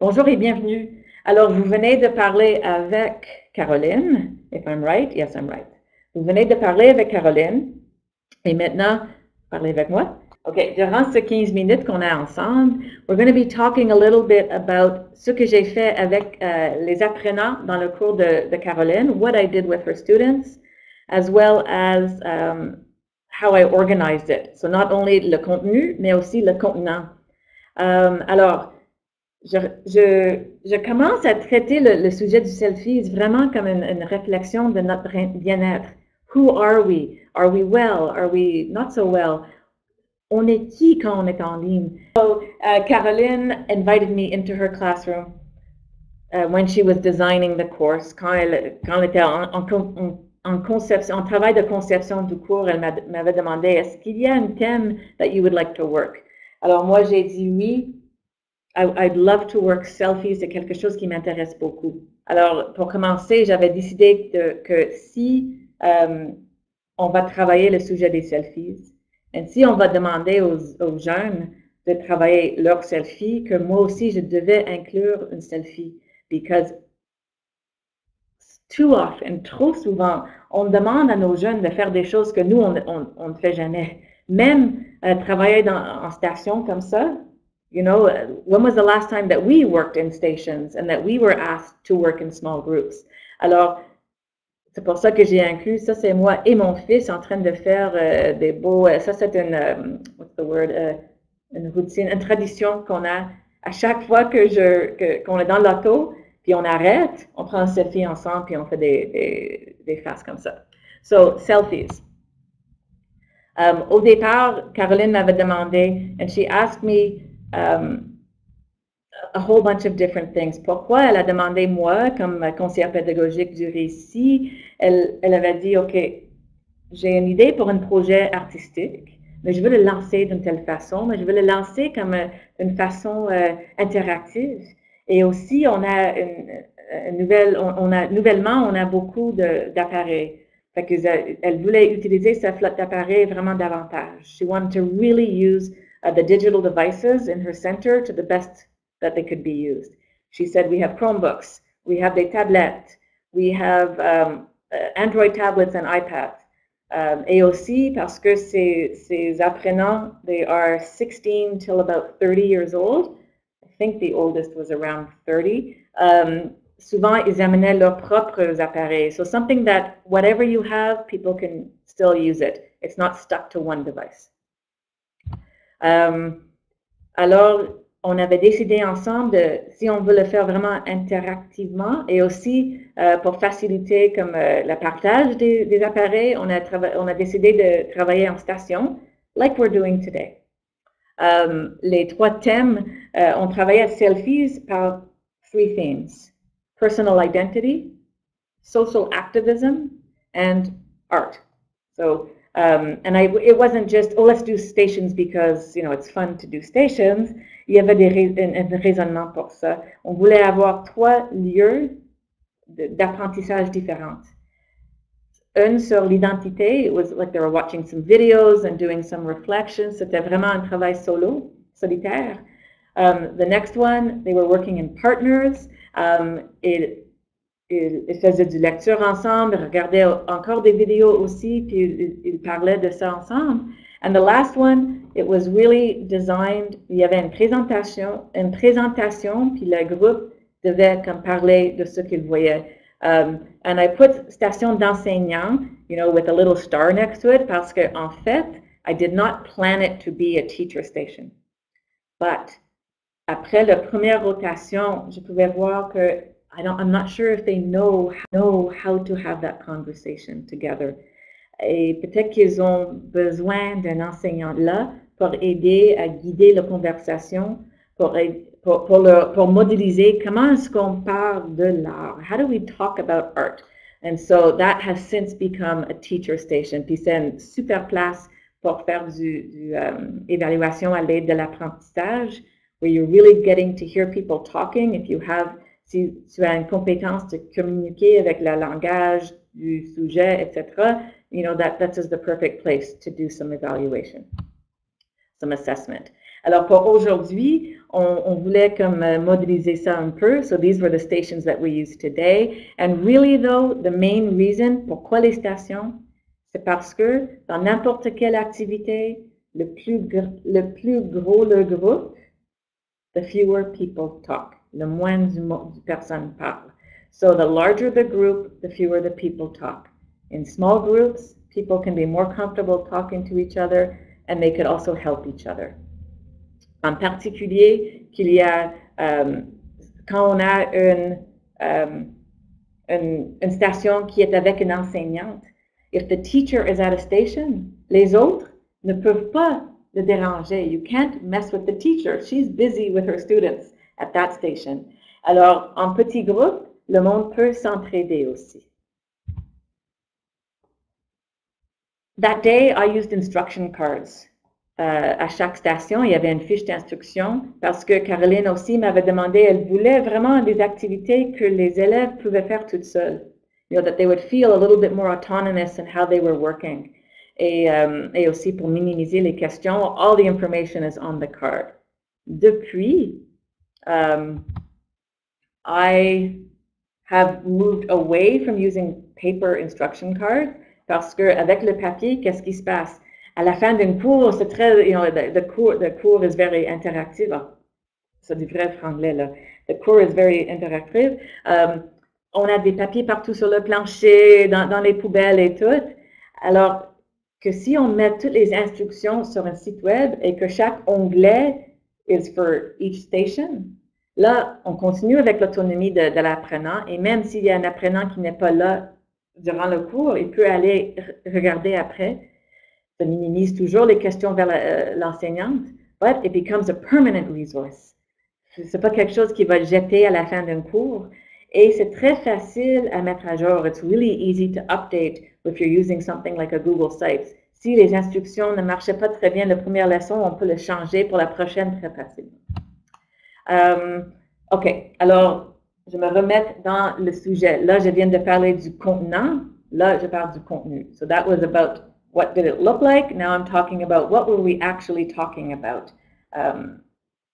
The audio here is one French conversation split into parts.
Bonjour et bienvenue. Alors, vous venez de parler avec Caroline, if I'm right. Yes, I'm right. Vous venez de parler avec Caroline et maintenant, parlez avec moi. OK, durant ces 15 minutes qu'on a ensemble, we're going to be talking a little bit about ce que j'ai fait avec euh, les apprenants dans le cours de, de, Caroline, what I did with her students, as well as um, how I organized it. So not only le contenu, mais aussi le contenant. Um, alors, je, commence à traiter le, sujet du selfie vraiment comme une, réflexion de notre bien-être. Who are we? Are we well? Are we not so well? on est qui quand on est en ligne? So, uh, Caroline invited me into her classroom uh, when she was designing the course. Quand elle, quand elle était en, en, en travail de conception du cours, elle m'avait demandé est-ce qu'il y a un thème that you would like to work? Alors moi, j'ai dit oui. I'd love to work selfies. C'est quelque chose qui m'intéresse beaucoup. Alors, pour commencer, j'avais décidé que si um, on va travailler le sujet des selfies, et si on va demander aux, aux, jeunes de travailler leur selfie, que moi aussi je devais inclure une selfie, because too often, trop souvent, on demande à nos jeunes de faire des choses que nous, on, on, on ne fait jamais. Même euh, travailler dans, en station comme ça, you know, when was the last time that we worked in stations and that we were asked to work in small groups? Alors, c'est pour ça que j'ai inclus, ça c'est moi et mon fils en train de faire euh, des beaux, euh, ça c'est une, euh, what's the word, une routine, une tradition qu'on a à chaque fois que je, qu'on est dans l'auto, puis on arrête, on prend un selfie ensemble, puis on fait des, des, des faces comme ça. So, selfies. Um, au départ, Caroline m'avait demandé, and she asked me, um, a whole bunch of different things. Pourquoi elle a demandé moi, comme conseillère pédagogique du récit, elle, elle avait dit, OK, j'ai une idée pour un projet artistique, mais je veux le lancer d'une telle façon, mais je veux le lancer comme une façon euh, interactive. Et aussi, on a une, nouvelle, on, a, nouvellement, on a beaucoup d'appareils. Fait que, elle voulait utiliser sa flotte d'appareils vraiment davantage. She wanted to really use uh, the digital devices in her center to the best that they could be used. She said, we have Chromebooks, we have the tablet, we have um, uh, Android tablets and iPads. Um, AOC, parce que ces, ces apprenants, they are 16 till about 30 years old. I think the oldest was around 30. Um, souvent, ils amenaient leurs propres appareils. So something that whatever you have, people can still use it. It's not stuck to one device. Um, alors, on avait décidé ensemble de, si on veut le faire vraiment interactivement et aussi euh, pour faciliter comme euh, le partage des, appareils, on a, décidé de travailler en station, like we're doing today. Um, les trois thèmes, euh, on travaillait à selfies par three themes. Personal identity, social activism, and art. So Um, and I, it wasn't just, oh, let's do stations because, you know, it's fun to do stations. Il y avait des un, un raisonnement pour ça. On voulait avoir trois lieux d'apprentissage différents. Un sur l'identité, it was like they were watching some videos and doing some reflections. C'était vraiment un travail solo, solitaire. Um, the next one, they were working in partners. Um, ils, faisaient du lecture ensemble, ils regardaient encore des vidéos aussi, puis ils, parlaient de ça ensemble. And the last one, it was really designed, il y avait une présentation, une présentation, puis le groupe devait comme parler de ce qu'il voyait. Um, and I put station d'enseignant, you know, with a little star next to it, parce que en fait, I did not plan it to be a teacher station. But après la première rotation, je pouvais voir que I don't, I'm not sure if they know, know how to have that conversation together. Et peut-être qu'ils ont besoin d'un enseignant là pour aider à guider la conversation, pour, pour, pour, le, pour modéliser comment est-ce qu'on parle de l'art. How do we talk about art? And so that has since become a teacher station. Puis c'est une super place pour faire du, du um, évaluation à l'aide de l'apprentissage, where you're really getting to hear people talking. If you have si tu as une compétence de communiquer avec le langage du sujet, etc., you know, that, that is the perfect place to do some evaluation, some assessment. Alors, pour aujourd'hui, on, on, voulait comme euh, modéliser ça un peu. So these were the stations that we use today. And really, though, the main reason pourquoi les stations, c'est parce que dans n'importe quelle activité, le plus, le plus gros le groupe, the fewer people talk. Le moins du, du personne parle. So the larger the group, the fewer the people talk. In small groups, people can be more comfortable talking to each other and they could also help each other. En particulier, qu'il y a, um, quand on a une, um, une, une, station qui est avec une enseignante, if the teacher is at a station, les autres ne peuvent pas le déranger. You can't mess with the teacher. She's busy with her students at that station. Alors, en petit groupe, le monde peut s'entraider aussi. That day, I used instruction cards. Euh, à chaque station, il y avait une fiche d'instruction parce que Caroline aussi m'avait demandé, elle voulait vraiment des activités que les élèves pouvaient faire toutes seules. You know, that they would feel a little bit more autonomous in how they were working. Et, um, et aussi pour minimiser les questions, all the information is on the card. Depuis, um, I have moved away from using paper instruction cards parce qu'avec le papier, qu'est-ce qui se passe? À la fin d'un cours, c'est très, you know, the, cours, the cours is very interactive. C'est du vrai franglais, là. The cours is very interactive. Um, on a des papiers partout sur le plancher, dans, dans, les poubelles et tout. Alors que si on met toutes les instructions sur un site web et que chaque onglet is for each station, Là, on continue avec l'autonomie de, l'apprenant et même s'il y a un apprenant qui n'est pas là durant le cours, il peut aller regarder après. Ça minimise toujours les questions vers euh, l'enseignante, but it becomes a permanent resource. C'est pas quelque chose qui va jeter à la fin d'un cours. Et c'est très facile à mettre à jour. It's really easy to update if you're using something like a Google Sites. Si les instructions ne marchaient pas très bien la première leçon, on peut le changer pour la prochaine très facilement. Euh, OK, alors, je me remets dans le sujet. Là, je viens de parler du contenant. Là, je parle du contenu. So that was about what did it look like. Now I'm talking about what were we actually talking about um,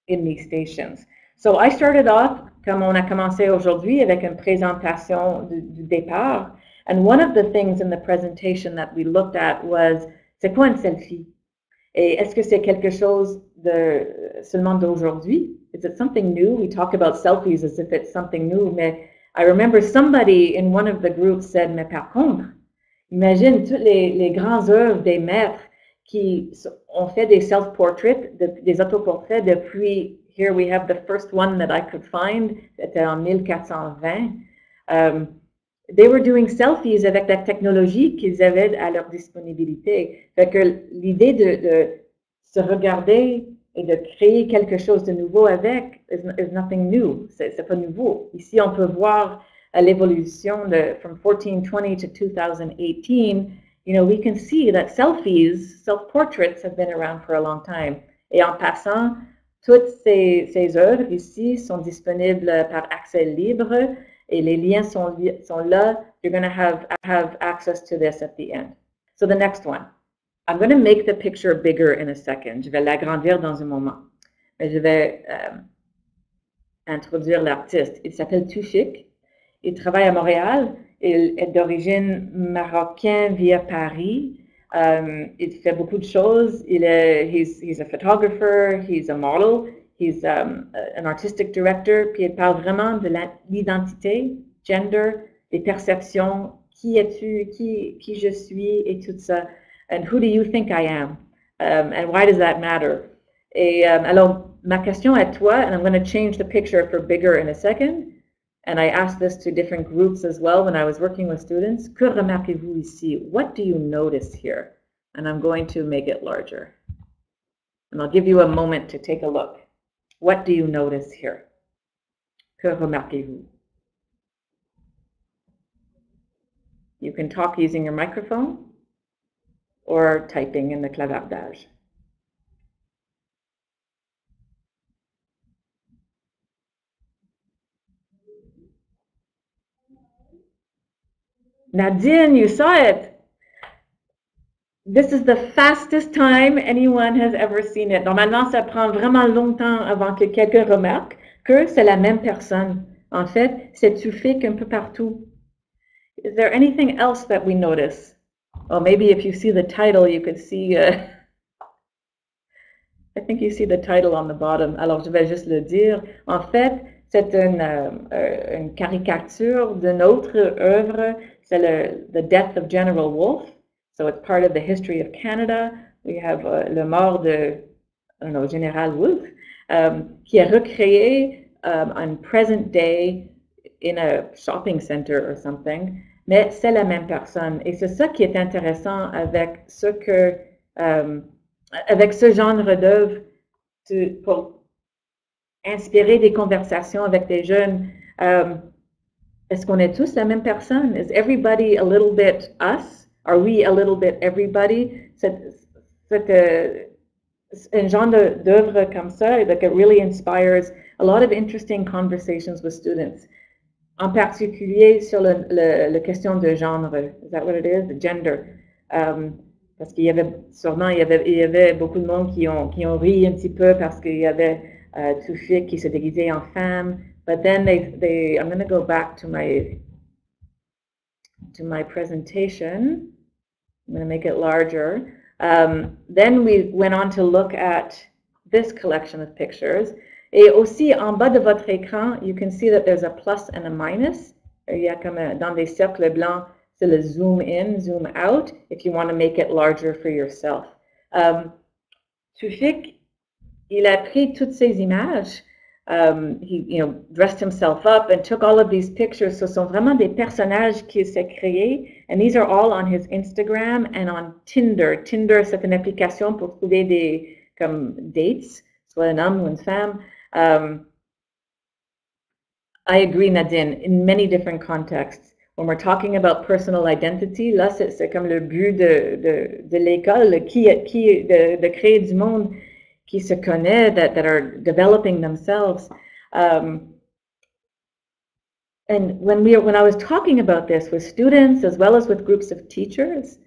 in these stations. So I started off, comme on a commencé aujourd'hui, avec une présentation du, du départ. And one of the things in the presentation that we looked at was, c'est quoi un selfie? Et est-ce que c'est quelque chose de seulement d'aujourd'hui? Is it something new? We talk about selfies as if it's something new, mais I remember somebody in one of the groups said, mais par contre, imagine toutes les, les grands œuvres des maîtres qui ont fait des self-portraits, de, des autoportraits depuis, here we have the first one that I could find, c'était en 1420. Um, they were doing selfies avec la technologie qu'ils avaient à leur disponibilité. Fait que l'idée de, se regarder et de créer quelque chose de nouveau avec is, is nothing new. C'est pas nouveau. Ici, on peut voir euh, l'évolution de from 1420 to 2018. You know, we can see that selfies, self-portraits have been around for a long time. Et en passant, toutes ces œuvres ici sont disponibles par accès libre et les liens sont, là. You're going to have, have access to this at the end. So the next one. I'm going to make the picture bigger in a second. Je vais l'agrandir dans un moment. Mais je vais euh, introduire l'artiste. Il s'appelle Touchik. Il travaille à Montréal. Il est d'origine marocaine via Paris. Um, il fait beaucoup de choses. Il est, he's, he's a photographer, he's a model, he's um, an artistic director. Puis il parle vraiment de l'identité, gender, perceptions, qui es-tu, qui, qui je suis et tout ça. and who do you think I am? Um, and why does that matter? Et, um, alors, ma question à toi, and I'm going to change the picture for bigger in a second, and I asked this to different groups as well when I was working with students. Que remarquez-vous ici? What do you notice here? And I'm going to make it larger. And I'll give you a moment to take a look. What do you notice here? Que remarquez-vous? You can talk using your microphone or typing in the clavardage. Nadine, you saw it. This is the fastest time anyone has ever seen it. Normalement, ça prend vraiment longtemps avant que quelqu'un remarque que c'est la même personne. En fait, c'est Tufik un peu partout. Is there anything else that we notice? Or maybe if you see the title, you could see, uh, I think you see the title on the bottom. Alors, je vais juste le dire. En fait, c'est une, euh, euh, une caricature d'une autre œuvre. C'est le The Death of General Wolfe. So it's part of the history of Canada. We have uh, le mort de, I don't know, General Wolfe, um, qui est recréé um, on present day in a shopping center or something. Mais c'est la même personne. Et c'est ça qui est intéressant avec ce um, genre d'œuvre pour inspirer des conversations avec des jeunes. Um, Est-ce qu'on est tous la même personne? Is everybody a little bit us? Are we a little bit everybody? C'est uh, un genre d'œuvre comme ça that really inspires a lot of interesting conversations with students. En particulier sur le, la question de genre. Is that what it is? The gender. Um, parce qu'il y avait sûrement il y avait, beaucoup de monde qui ont, ri un petit peu parce qu'il y avait uh, qui se déguisait en femme. But then they, they I'm going to go back to my to my presentation. I'm going to make it larger. Um, then we went on to look at this collection of pictures. Et aussi, en bas de votre écran, you can see that there's a plus and a minus. Il y a comme dans des cercles blancs, c'est le zoom in, zoom out, if you want to make it larger for yourself. Um, Tufik, il a pris toutes ces images um, he you know, dressed himself up and took all of these pictures. So, sont vraiment des personnages qu'il s'est créés. And these are all on his Instagram and on Tinder. Tinder, c'est une application pour trouver des comme dates, soit un homme ou une femme. Um, I agree, Nadine, in many different contexts. When we're talking about personal identity, là, c'est comme le but de, de, de l'école, qui, qui, de, de créer du monde qui se connaît, that, that are developing themselves. Um, and when we when I was talking about this with students as well as with groups of teachers,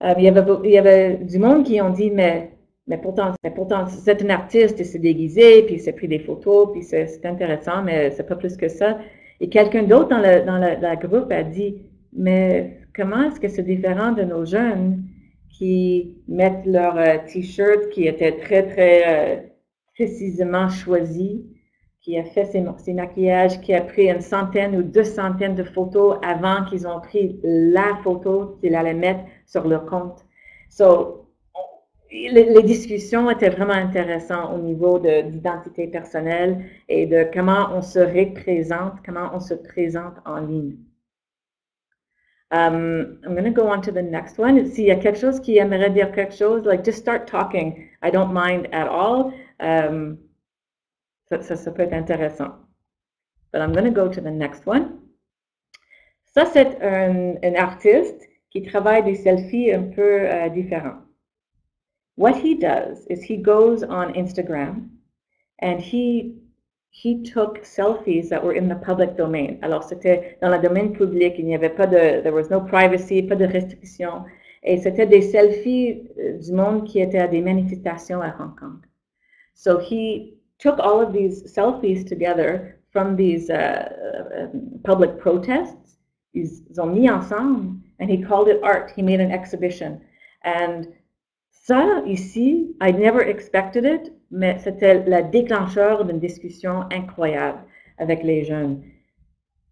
um, il, y avait, du monde qui ont dit mais mais pourtant, mais pourtant c'est un artiste, il s'est déguisé, puis il s'est pris des photos, puis c'est intéressant, mais c'est pas plus que ça. Et quelqu'un d'autre dans, le, dans la, groupe a dit, mais comment est-ce que c'est différent de nos jeunes qui mettent leur euh, t-shirt qui était très, très euh, précisément choisi, qui a fait ses, ses, maquillages, qui a pris une centaine ou deux centaines de photos avant qu'ils ont pris la photo qu'ils allaient mettre sur leur compte. So, les, les, discussions étaient vraiment intéressantes au niveau d'identité personnelle et de comment on se représente, comment on se présente en ligne. Um, I'm going to go on to the next one. S'il y a quelque chose qui aimerait dire quelque chose, like just start talking. I don't mind at all. Um, ça, ça, ça, peut être intéressant. But I'm going to go to the next one. Ça, c'est un, un, artiste qui travaille des selfies un peu uh, différents. What he does is he goes on Instagram and he he took selfies that were in the public domain. Alors, c'était dans le domaine public, il n'y avait pas de, there was no privacy, pas de restrictions. Et c'était des selfies euh, du monde qui étaient à des manifestations à Hong Kong. So he took all of these selfies together from these uh, uh, public protests. Ils ont mis ensemble, and he called it art. He made an exhibition. And ça, ici, I never expected it, mais c'était le déclencheur d'une discussion incroyable avec les jeunes.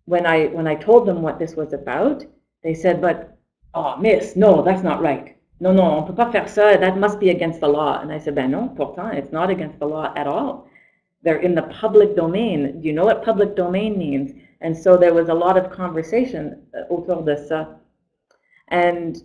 When I, when I told them what this was about, they said, but, oh, miss, no, that's not right. No, no, on ne peut pas faire ça. That must be against the law. And I said, ben non, pourtant, it's not against the law at all. They're in the public domain. Do you know what public domain means? And so there was a lot of conversation uh, autour de ça. And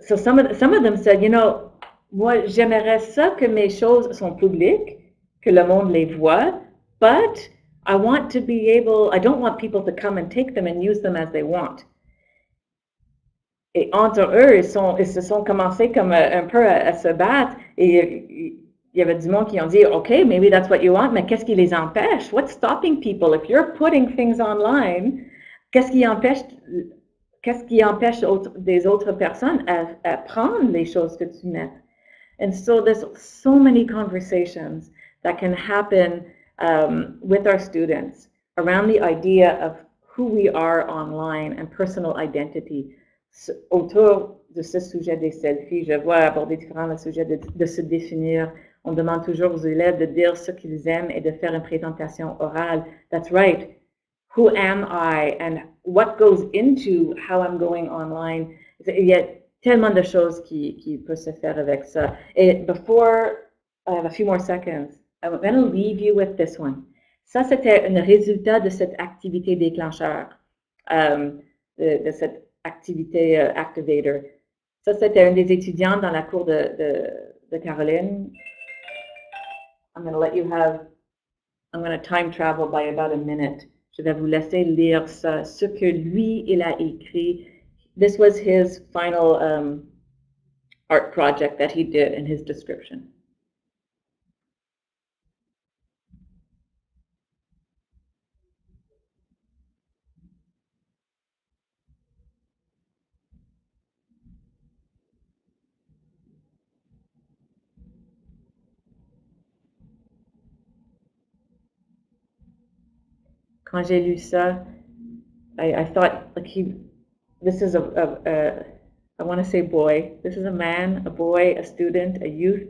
so some of, some of them said, you know, moi, j'aimerais ça que mes choses sont publiques, que le monde les voit, but I want to be able, I don't want people to come and take them and use them as they want. Et entre eux, ils, se sont commencés comme euh, un peu à, se battre et il y avait du monde qui ont dit, OK, maybe that's what you want, mais qu'est-ce qui les empêche? What's stopping people? If you're putting things online, qu'est-ce qui empêche qu'est-ce qui empêche des autres personnes à, à prendre les choses que tu mets? And so there's so many conversations that can happen um, with our students around the idea of who we are online and personal identity. Autour de ce sujet des selfies, je vois aborder différents sujets de, de se définir. On demande toujours aux élèves de dire ce qu'ils aiment et de faire une présentation orale. That's right. Who am I and what goes into how I'm going online? Il y a tellement de choses qui, qui peuvent se faire avec ça. Et before I have a few more seconds, I'm going to leave you with this one. Ça, c'était un résultat de cette activité déclencheur, um, de, cette activité uh, activator. Ça, c'était un des étudiants dans la cour de, de, de Caroline. I'm going to let you have, I'm going to time travel by about a minute. Je vais vous laisser lire ça, ce que lui, il a écrit. This was his final um, art project that he did in his description. quand lu ça, I, I thought like he, this is a, a, a I want to say boy. This is a man, a boy, a student, a youth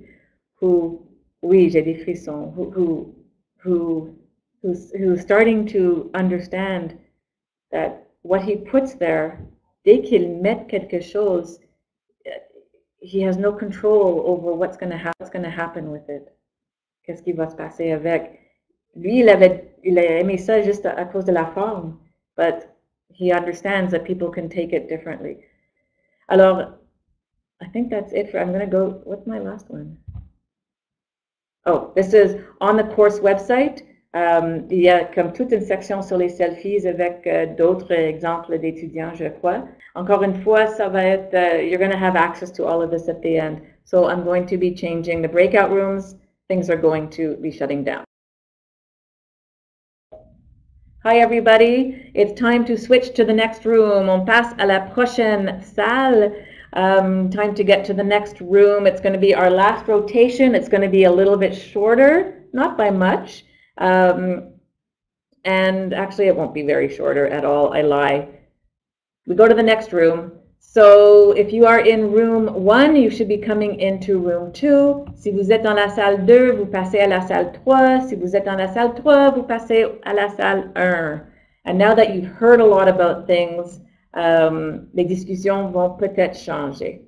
who, oui, j'ai des frissons, who, who, who, who's, who's starting to understand that what he puts there, dès qu'il met quelque chose, eh, he has no control over what's going to happen. What's going to happen with it? Qu'est-ce qui va se passer avec? lui, il avait, il a aimé ça juste à, cause de la forme, but he understands that people can take it differently. Alors, I think that's it for, I'm going to go, what's my last one? Oh, this is on the course website. Um, il y a comme toute une section sur les selfies avec uh, d'autres exemples d'étudiants, je crois. Encore une fois, ça va être, uh, you're going to have access to all of this at the end. So I'm going to be changing the breakout rooms. Things are going to be shutting down. Hi everybody, it's time to switch to the next room. On passe à la prochaine salle. Um, time to get to the next room. It's going to be our last rotation. It's going to be a little bit shorter, not by much. Um, and actually, it won't be very shorter at all. I lie. We go to the next room. So if you are in room 1, you should be coming into room 2. Si vous êtes dans la salle 2, vous passez à la salle 3. Si vous êtes dans la salle 3, vous passez à la salle 1. And now that you've heard a lot about things, um, les discussions vont peut-être changer.